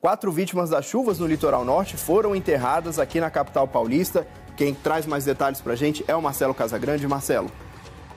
Quatro vítimas das chuvas no litoral norte foram enterradas aqui na capital paulista. Quem traz mais detalhes para a gente é o Marcelo Casagrande. Marcelo.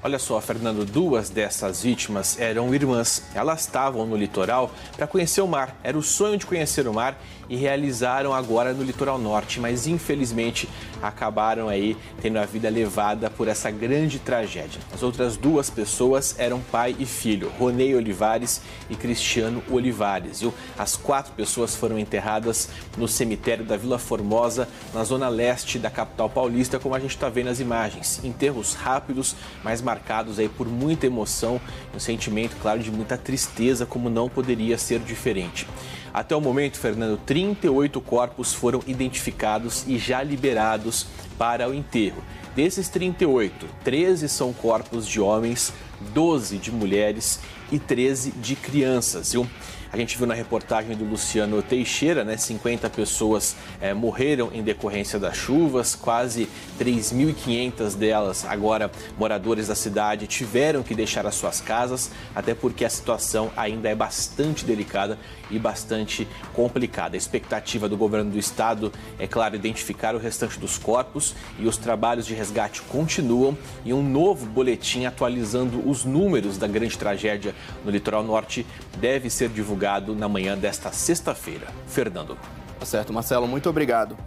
Olha só, Fernando, duas dessas vítimas eram irmãs. Elas estavam no litoral para conhecer o mar. Era o sonho de conhecer o mar e realizaram agora no litoral norte, mas infelizmente acabaram aí tendo a vida levada por essa grande tragédia. As outras duas pessoas eram pai e filho, Ronei Olivares e Cristiano Olivares. Viu? As quatro pessoas foram enterradas no cemitério da Vila Formosa, na zona leste da capital paulista, como a gente está vendo nas imagens. Enterros rápidos, mas marcados aí por muita emoção, um sentimento, claro, de muita tristeza, como não poderia ser diferente. Até o momento, Fernando, 38 corpos foram identificados e já liberados para o enterro. Desses 38, 13 são corpos de homens, 12 de mulheres e 13 de crianças. Viu? A gente viu na reportagem do Luciano Teixeira, né? 50 pessoas é, morreram em decorrência das chuvas, quase 3.500 delas, agora moradores da cidade, tiveram que deixar as suas casas, até porque a situação ainda é bastante delicada e bastante complicada. A expectativa do governo do estado é, claro, identificar o restante dos corpos e os trabalhos de resgate continuam e um novo boletim atualizando os números da grande tragédia no litoral norte deve ser divulgado na manhã desta sexta-feira. Fernando. Tá certo, Marcelo, muito obrigado.